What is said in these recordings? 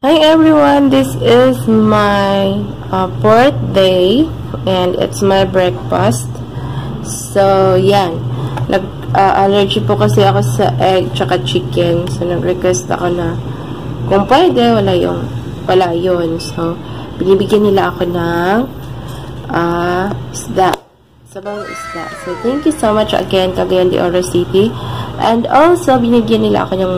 Hi everyone, this is my uh, birthday and it's my breakfast. So, yan. Nag-allergy uh, po kasi ako sa egg tsaka chicken. So, nag-request ako na kung pwede, wala yung wala yun. So, binibigyan nila ako ng uh, isda. Sabang isda. So, thank you so much again, Cagayan de Oro City. And also, binigyan nila ako ng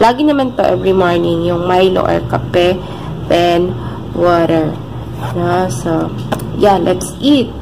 Lagi naman to every morning, yung Milo or kape, then water. No? So, yeah, let's eat.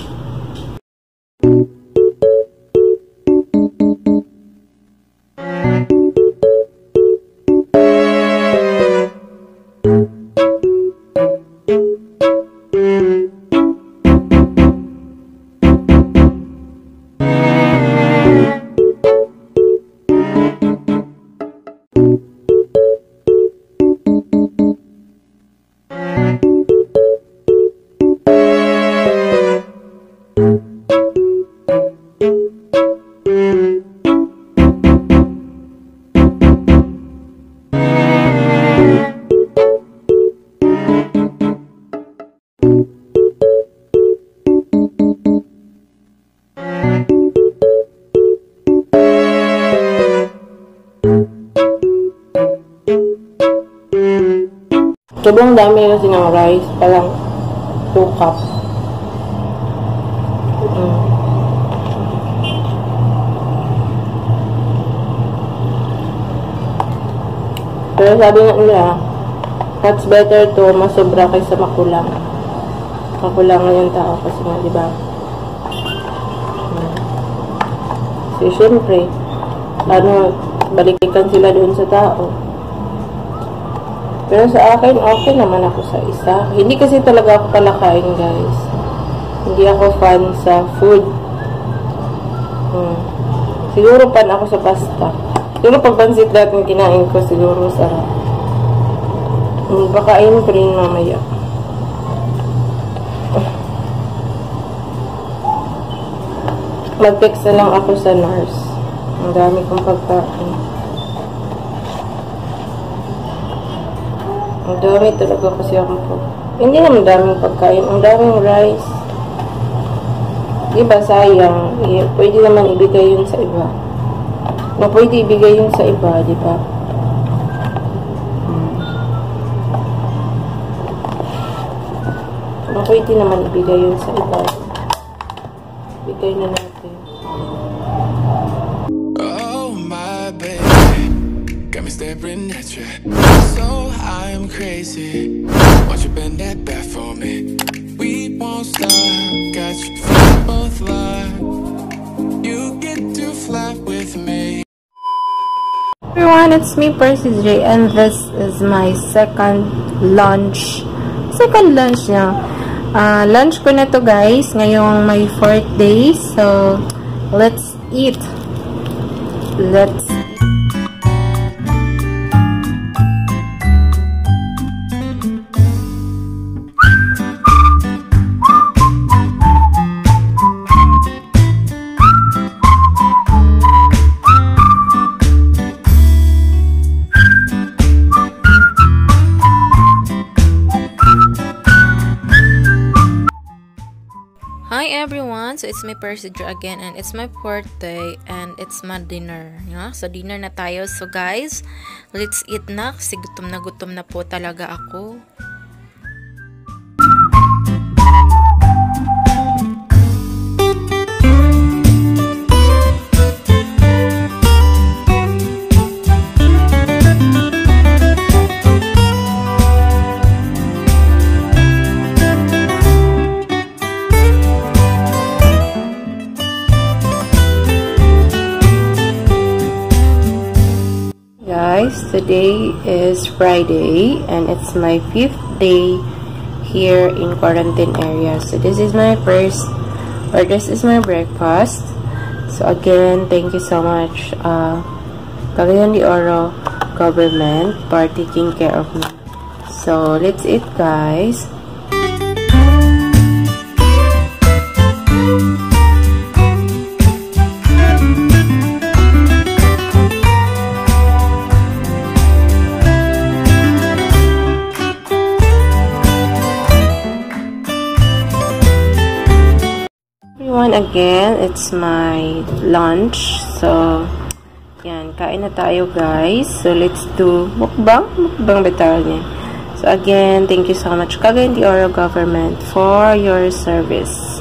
Sobrang dami kasi ng rice. Parang 2 cup. Mm. Pero sabi nga nila, that's better to masobra kaysa makulang. Makulangan yung tao kasi nga, di ba? Mm. So, syempre, ano, balikan sila doon sa tao. Pero sa akin, okay naman ako sa isa. Hindi kasi talaga ako palakain, guys. Hindi ako fan sa food. Hmm. Siguro pan ako sa pasta. Siguro pag pansit natin kinain ko, siguro sarap. Hmm, bakain ko rin mamaya. Mag-text na lang ako sa nurse. Ang dami kong pagkain. Ang dami talaga kasi ako po. Hindi naman daming pagkain. Ang daming rice. Diba, sayang. Eh, pwede naman ibigay yun sa iba. No, pwede ibigay yun sa iba, diba? Hmm. Pwede naman ibigay yun sa iba. Ibigay na natin. Oh, my baby. Got me So I'm crazy. You bend that back for me? We won't stop. Got you both love. You get to fly with me. Everyone, it's me, Percy J, and this is my second lunch. Second lunch niya. Uh, lunch ko na to guys, ngayong my fourth day. So, let's eat. Let's everyone! So, it's my procedure again and it's my birthday and it's my dinner. Yeah? So, dinner na tayo. So, guys, let's eat na kasi gutom na gutom na po talaga ako. Is Friday and it's my fifth day here in quarantine area. So this is my first or this is my breakfast. So again, thank you so much uh, Oro government for taking care of me. So let's eat guys. It's my lunch. So, yan, kain na tayo guys. So, let's do mukbang. Mukbang bitaw niya. So, again, thank you so much Cagayan de Oro government for your service.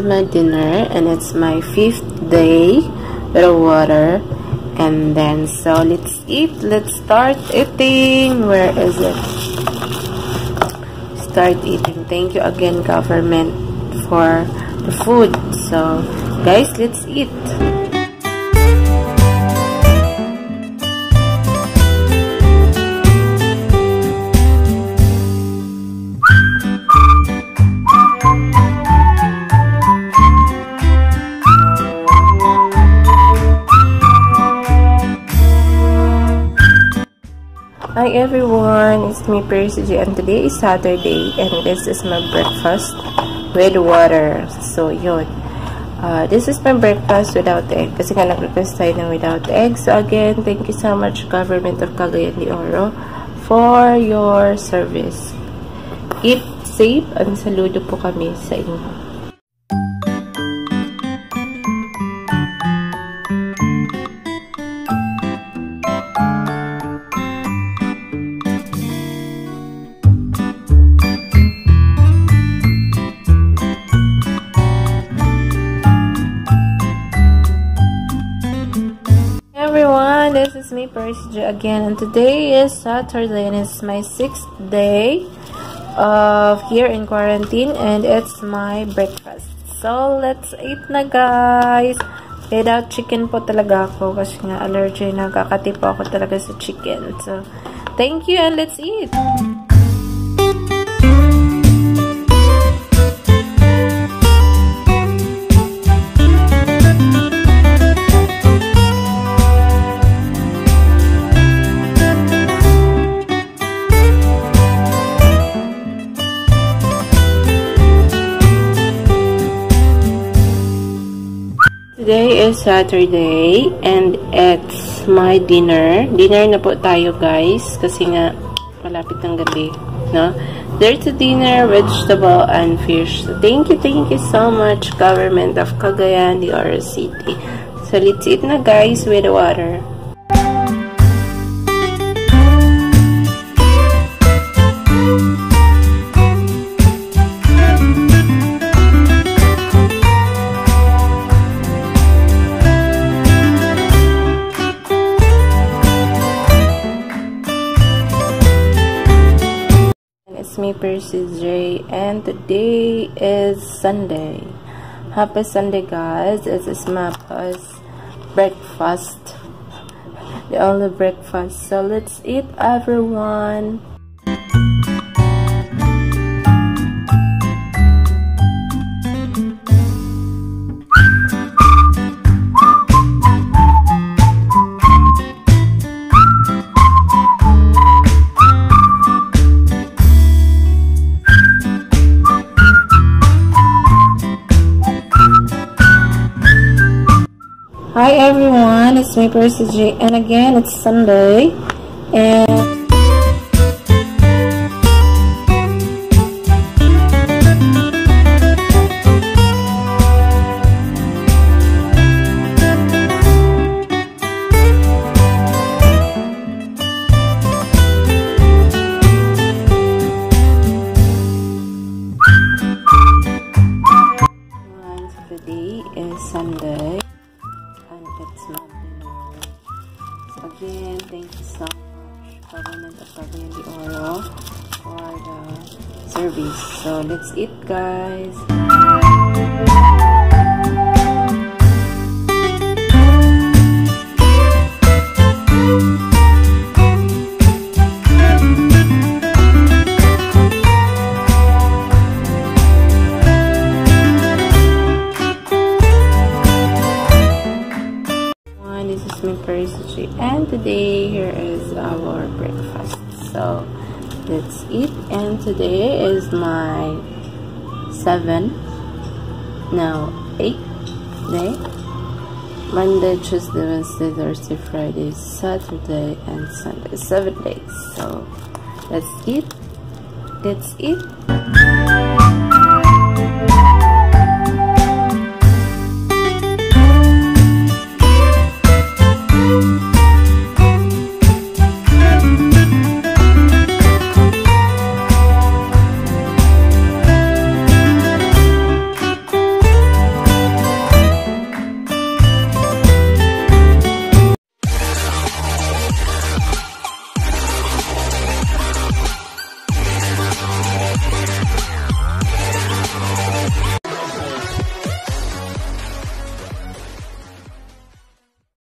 Is my dinner and it's my fifth day with water and then so let's eat let's start eating. Where is it? Start eating. Thank you again government for the food. So guys let's eat Hi everyone, it's me Percy G and today is Saturday and this is my breakfast with water. So yun, uh, this is my breakfast without egg kasi nga nag-request tayo ng without egg. So again, thank you so much Government of Cagayan de Oro for your service. Eat safe and saludo po kami sa inyo. Me Percy again and today is Saturday and it's my sixth day of here in quarantine and it's my breakfast. So let's eat na guys! Without chicken po talaga ako kasi nga allergy nagkakati po ako talaga sa chicken. So thank you and let's eat! Saturday and it's my dinner. Dinner na po tayo guys kasi nga malapit ng gabi. No? There's a dinner, vegetable, and fish. Thank you, thank you so much Government of Cagayan de Oro City. So let's eat na guys with water. Me, Percy J, and today is Sunday. Happy Sunday, guys. This is my first breakfast. The only breakfast. So let's eat, everyone. Hi everyone, it's me Percy G. And again it's Sunday. And So let's eat, guys. One, This is me Percy and today here is our breakfast. So let's eat and today is my seven no eight day Monday, Tuesday, Wednesday, Thursday, Friday, Saturday, and Sunday. Seven days. So that's it that's it.